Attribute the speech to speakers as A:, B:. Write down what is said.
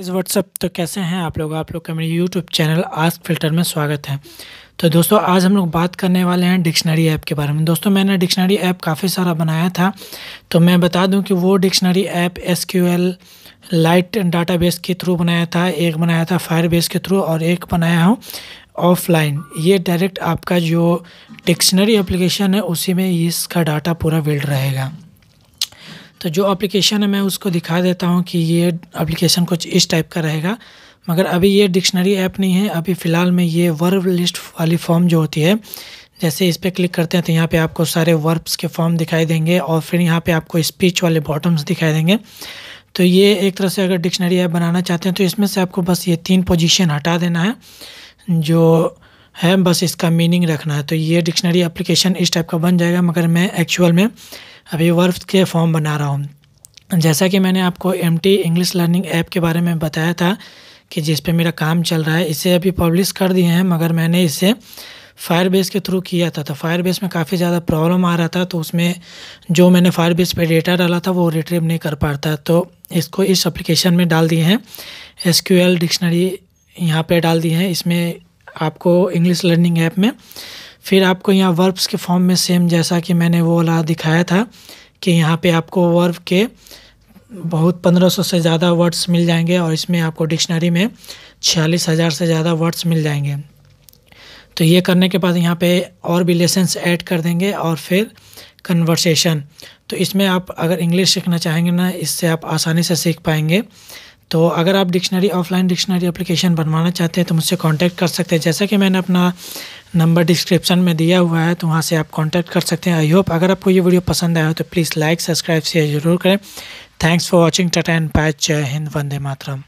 A: इस व्हाट्सअप तो कैसे हैं आप लोग? आप लोग का मेरे यूट्यूब चैनल आस्क फ़िल्टर में स्वागत है। तो दोस्तों, आज हम लोग बात करने वाले हैं डिक्शनरी ऐप के बारे में। दोस्तों, मैंने डिक्शनरी ऐप काफ़ी सारा बनाया था तो मैं बता दूँ कि वो dictionary app S Q L lite database के थ्रू बनाया था, एक बनाया था फायर बेस के थ्रू और एक बनाया हूँ ऑफलाइन। ये डायरेक्ट आपका जो डिक्शनरी एप्लीकेशन है, उसी में इसका डाटा पूरा बिल्ड रहेगा। तो जो एप्लीकेशन है, मैं उसको दिखा देता हूँ कि ये एप्लीकेशन कुछ इस टाइप का रहेगा। मगर अभी ये डिक्शनरी ऐप नहीं है। अभी फ़िलहाल में ये वर्ब लिस्ट वाली फॉर्म जो होती है, जैसे इस पर क्लिक करते हैं तो यहाँ पे आपको सारे वर्ब्स के फॉर्म दिखाई देंगे और फिर यहाँ पे आपको स्पीच वाले बॉटम्स दिखाई देंगे। तो ये एक तरह से अगर डिक्शनरी ऐप बनाना चाहते हैं तो इसमें से आपको बस ये तीन पोजीशन हटा देना है, जो है, बस इसका मीनिंग रखना है। तो ये डिक्शनरी एप्लीकेशन इस टाइप का बन जाएगा, मगर मैं एक्चुअल में अभी वर्फ के फॉर्म बना रहा हूँ। जैसा कि मैंने आपको M T English learning app के बारे में बताया था कि जिस पे मेरा काम चल रहा है, इसे अभी पब्लिश कर दिए हैं, मगर मैंने इसे फायर बेस के थ्रू किया था। तो फायर बेस में काफ़ी ज़्यादा प्रॉब्लम आ रहा था तो उसमें जो मैंने फायर बेस पर डेटा डाला था, वो रिट्रीव नहीं कर पाता तो इसको इस एप्लीकेशन में डाल दिए हैं। एस क्यू एल डिक्शनरी यहाँ पर डाल दिए हैं। इसमें आपको इंग्लिश लर्निंग ऐप में। फिर आपको यहाँ वर्ब्स के फॉर्म में सेम जैसा कि मैंने वो वाला दिखाया था कि यहाँ पे आपको वर्ब के बहुत पंद्रह सौ से ज़्यादा वर्ड्स मिल जाएँगे और इसमें आपको डिक्शनरी में छियालीस हज़ार से ज़्यादा वर्ड्स मिल जाएँगे। तो ये करने के बाद यहाँ पे और भी लेसन्स ऐड कर देंगे और फिर कन्वर्सेशन तो इसमें आप अगर इंग्लिश सीखना चाहेंगे ना, इससे आप आसानी से सीख पाएँगे। तो अगर आप डिक्शनरी, ऑफलाइन डिक्शनरी एप्लीकेशन बनवाना चाहते हैं तो मुझसे कांटेक्ट कर सकते हैं। जैसा कि मैंने अपना नंबर डिस्क्रिप्शन में दिया हुआ है तो वहाँ से आप कांटेक्ट कर सकते हैं। आई होप अगर आपको ये वीडियो पसंद आया हो तो प्लीज़ लाइक सब्सक्राइब शेयर ज़रूर करें। Thanks for watching tata and patch जय हिंद वंदे मातरम